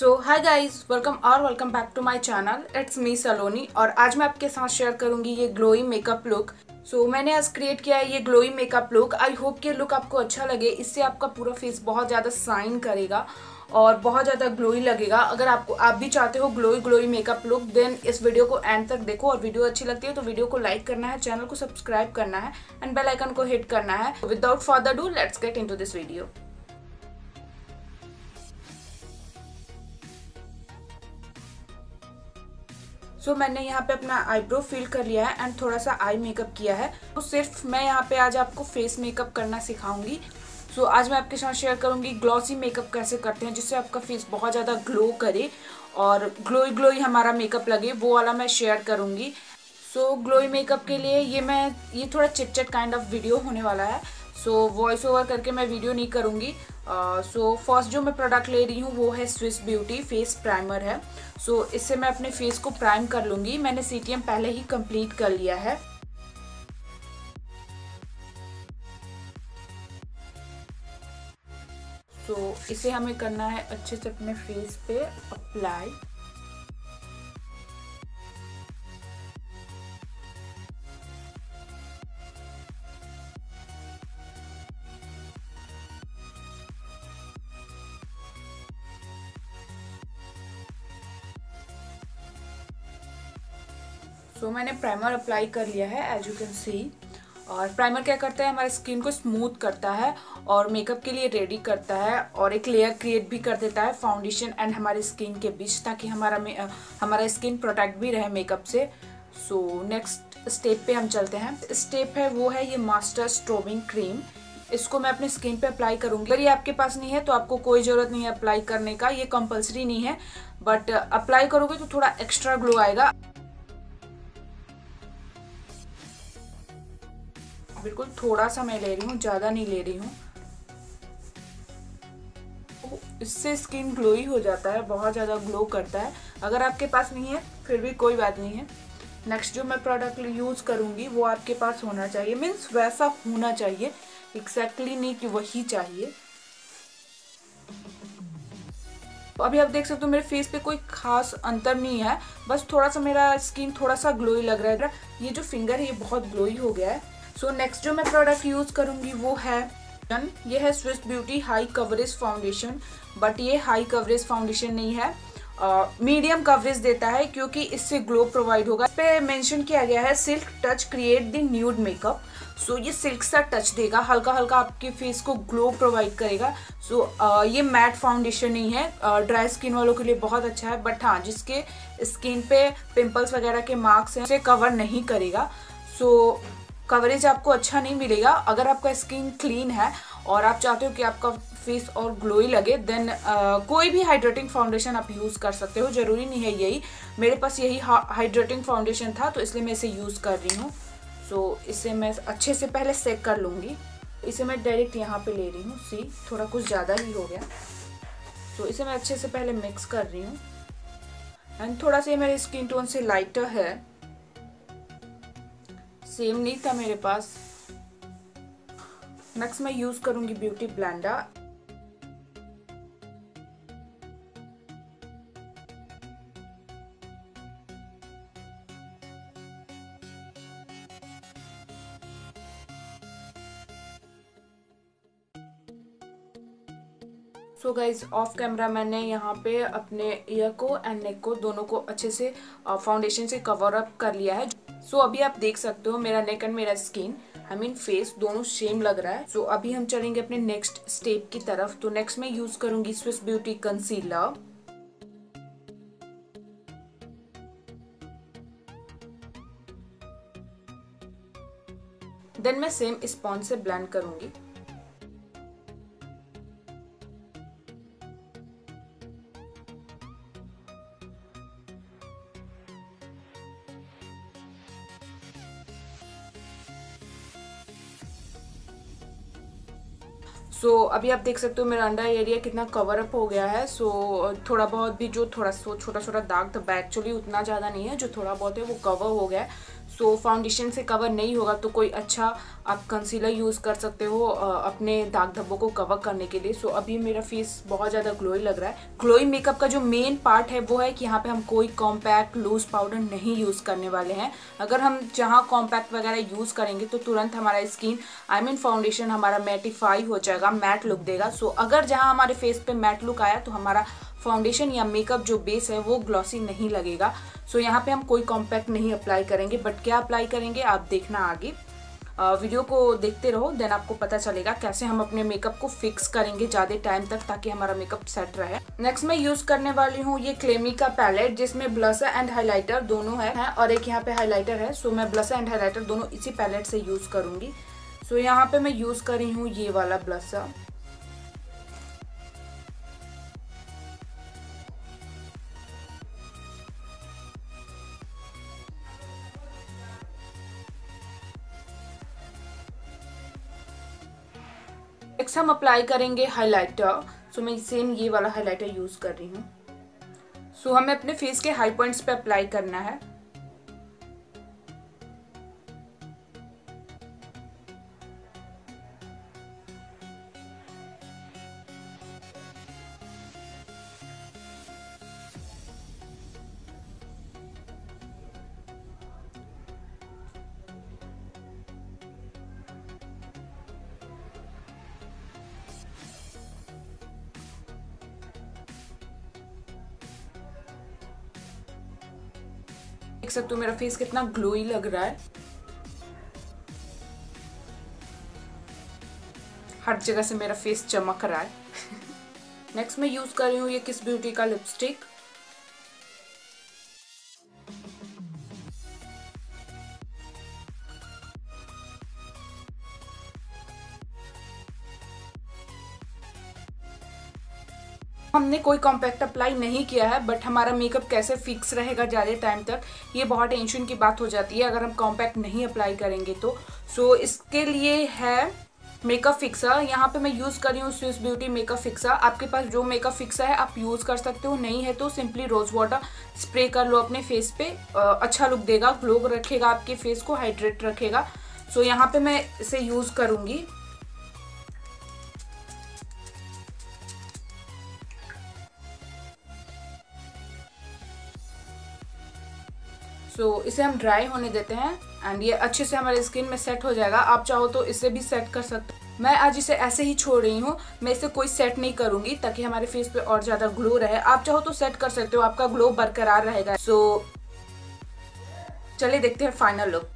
सो hi guys welcome और welcome back to my channel it's me Saloni और आज मैं आपके साथ शेयर करूँगी ये ग्लोई मेकअप लुक सो मैंने आज क्रिएट किया है ये glowy makeup look I hope ये लुक आपको अच्छा लगे। इससे आपका पूरा फेस बहुत ज़्यादा साइन करेगा और बहुत ज़्यादा ग्लोई लगेगा। अगर आपको, आप भी चाहते हो glowy glowy makeup look then इस वीडियो को एंड तक देखो। और वीडियो अच्छी लगती है तो वीडियो को लाइक करना है चैनल को सब्सक्राइब करना है एंड बेल आइकन को हिट करना है। Without further do let's get into this video so so, मैंने यहाँ पे अपना आईब्रो फिल कर लिया है एंड थोड़ा सा आई मेकअप किया है। तो सिर्फ़ मैं यहाँ पे आज आपको फेस मेकअप करना सिखाऊँगी। सो so, आज मैं आपके साथ शेयर करूँगी ग्लॉसी मेकअप कैसे करते हैं जिससे आपका फेस बहुत ज़्यादा ग्लो करे और ग्लोई ग्लोई हमारा मेकअप लगे वो वाला मैं शेयर करूँगी। सो ग्लोई मेकअप के लिए ये मैं ये थोड़ा chit chit kind of video होने वाला है। सो वॉइस ओवर करके मैं वीडियो नहीं करूँगी। सो फ़र्स्ट जो मैं प्रोडक्ट ले रही हूँ वो है स्विस ब्यूटी फेस प्राइमर है। सो so, इससे मैं अपने फेस को प्राइम कर लूँगी। मैंने सीटीएम पहले ही कंप्लीट कर लिया है। So, इसे हमें करना है अच्छे से अपने फेस पे अप्लाई सो so, मैंने प्राइमर अप्लाई कर लिया है एज यू कैन सी और प्राइमर क्या करता है? हमारे स्किन को स्मूथ करता है और मेकअप के लिए रेडी करता है और एक लेयर क्रिएट भी कर देता है फाउंडेशन एंड हमारे स्किन के बीच ताकि हमारा हमारा स्किन प्रोटेक्ट भी रहे मेकअप से. सो नेक्स्ट स्टेप पे हम चलते हैं. स्टेप है वो है ये मास्टर स्ट्रोबिंग क्रीम इसको मैं अपने स्किन पे अप्लाई करूँगी। अगर ये आपके पास नहीं है तो आपको कोई ज़रूरत नहीं है अप्लाई करने का ये कंपलसरी नहीं है. बट अप्लाई करोगे तो थोड़ा एक्स्ट्रा ग्लो आएगा. बिल्कुल थोड़ा सा मैं ले रही हूँ, ज़्यादा नहीं ले रही हूँ। इससे स्किन ग्लोई हो जाता है, बहुत ज़्यादा ग्लो करता है। अगर आपके पास नहीं है, फिर भी कोई बात नहीं है। नेक्स्ट जो मैं प्रोडक्ट यूज़ करूँगी, वो आपके पास होना चाहिए। मीन्स वैसा होना चाहिए। एग्जैक्टली exactly नहीं कि वही चाहिए। तो अभी आप देख सकते हो, मेरे फेस पे कोई खास अंतर नहीं है। बस थोड़ा सा मेरा स्किन थोड़ा सा ग्लोई लग रहा है। ये जो फिंगर है, ये बहुत ग्लोई हो गया है। सो so, नेक्स्ट जो मैं प्रोडक्ट यूज़ करूँगी वो है ये है Swiss beauty high coverage foundation but ये हाई कवरेज फाउंडेशन नहीं है. मीडियम uh, कवरेज देता है क्योंकि इससे ग्लो प्रोवाइड होगा. इस पे मेंशन किया गया है silk touch create the nude makeup so ये सिल्क सा टच देगा. हल्का हल्का आपके फेस को ग्लो प्रोवाइड करेगा. सो so, uh, ये मैट फाउंडेशन नहीं है. ड्राई uh, स्किन वालों के लिए बहुत अच्छा है. बट हाँ जिसके स्किन पे पिंपल्स वगैरह के मार्क्स हैं उसे कवर नहीं करेगा. सो so, कवरेज आपको अच्छा नहीं मिलेगा। अगर आपका स्किन क्लीन है और आप चाहते हो कि आपका फेस और ग्लोई लगे देन uh, कोई भी हाइड्रेटिंग फाउंडेशन आप यूज़ कर सकते हो। ज़रूरी नहीं है यही। मेरे पास यही हाइड्रेटिंग फाउंडेशन था तो इसलिए मैं इसे यूज़ कर रही हूँ। सो so, इसे मैं अच्छे से पहले सेक कर लूँगी। इसे मैं डायरेक्ट यहाँ पे ले रही हूँ। सी थोड़ा कुछ ज़्यादा ही हो गया। तो इसे मैं अच्छे से पहले मिक्स कर रही हूँ। एंड थोड़ा सा मेरे स्किन टोन से लाइटर है। सेम नहीं था मेरे पास। नेक्स्ट मैं यूज़ करूँगी beauty blender so guys off camera मैंने यहाँ पे अपने ईयर को एंड नेक को दोनों को अच्छे से फाउंडेशन से कवर अप कर लिया है। सो so, अभी आप देख सकते हो मेरा नेक एंड मेरा स्किन आई मीन फेस दोनों सेम लग रहा है। सो so, अभी हम चलेंगे अपने नेक्स्ट स्टेप की तरफ़। तो नेक्स्ट मैं यूज़ करूँगी स्विस ब्यूटी कंसीलर देन मैं सेम स्पॉन्ज से ब्लेंड करूँगी। सो so, अभी आप देख सकते हो मेरा अंडा एरिया कितना कवर अप हो गया है। सो so, थोड़ा बहुत भी जो थोड़ा सो छोटा छोटा दाग था एक्चुअली उतना ज़्यादा नहीं है जो थोड़ा बहुत है वो कवर हो गया है। सो सो फाउंडेशन से कवर नहीं होगा तो कोई अच्छा आप कंसीलर यूज़ कर सकते हो अपने दाग धब्बों को कवर करने के लिए। सो so, अभी मेरा फेस बहुत ज़्यादा ग्लोई लग रहा है। ग्लोई मेकअप का जो मेन पार्ट है वो है कि यहाँ पे हम कोई कॉम्पैक्ट लूज पाउडर नहीं यूज़ करने वाले हैं। अगर हम जहाँ कॉम्पैक्ट वगैरह यूज़ करेंगे तो तुरंत हमारा स्किन आई मीन फाउंडेशन हमारा मैटिफाई हो जाएगा मैट लुक देगा। सो so, अगर जहाँ हमारे फेस पर मैट लुक आया तो हमारा फाउंडेशन या मेकअप जो बेस है वो ग्लॉसी नहीं लगेगा। सो so, यहाँ पे हम कोई कॉम्पैक्ट नहीं अप्लाई करेंगे बट क्या अप्लाई करेंगे आप देखना आगे। वीडियो को देखते रहो देन आपको पता चलेगा कैसे हम अपने मेकअप को फिक्स करेंगे ज़्यादा टाइम तक ताकि हमारा मेकअप सेट रहे। नेक्स्ट मैं यूज़ करने वाली हूँ ये क्लेमी का पैलेट जिसमें ब्लसर एंड हाईलाइटर दोनों है, है और एक यहाँ पे हाईलाइटर है। सो मैं ब्लसर एंड हाईलाइटर दोनों इसी पैलेट से यूज़ करूँगी। सो यहाँ पे मैं यूज़ करी हूँ ये वाला ब्लसर नेक्स्ट हम अप्लाई करेंगे हाइलाइटर सो मैं सेम ये वाला हाइलाइटर यूज़ कर रही हूँ। सो हमें अपने फेस के हाई पॉइंट्स पे अप्लाई करना है। देख सकते हो मेरा फेस कितना ग्लोई लग रहा है। हर जगह से मेरा फेस चमक रहा है। नेक्स्ट मैं यूज़ कर रही हूँ ये किस ब्यूटी का लिपस्टिक हमने कोई कॉम्पैक्ट अप्लाई नहीं किया है बट हमारा मेकअप कैसे फिक्स रहेगा ज़्यादा टाइम तक ये बहुत टेंशन की बात हो जाती है अगर हम कॉम्पैक्ट नहीं अप्लाई करेंगे तो। सो so, इसके लिए है मेकअप फिक्सर यहाँ पे मैं यूज़ कर रही हूँ स्विस ब्यूटी मेकअप फिक्सर आपके पास जो मेकअप फिक्सर है आप यूज़ कर सकते हो। नहीं है तो सिंपली रोज़ वाटर स्प्रे कर लो अपने फेस पे। अच्छा लुक देगा ग्लो रखेगा आपके फेस को हाइड्रेट रखेगा। सो so, यहाँ पे मैं इसे यूज़ करूँगी। सो so, इसे हम ड्राई होने देते हैं एंड ये अच्छे से हमारे स्किन में सेट हो जाएगा। आप चाहो तो इसे भी सेट कर सकते मैं आज इसे ऐसे ही छोड़ रही हूँ मैं इसे कोई सेट नहीं करूँगी ताकि हमारे फेस पे और ज़्यादा ग्लो रहे। आप चाहो तो सेट कर सकते हो आपका ग्लो बरकरार रहेगा। सो so, चलिए देखते हैं फाइनल लुक